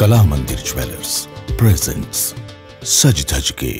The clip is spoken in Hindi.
कला मंदिर ज्वेलर्स प्रेजेंट्स सज धज के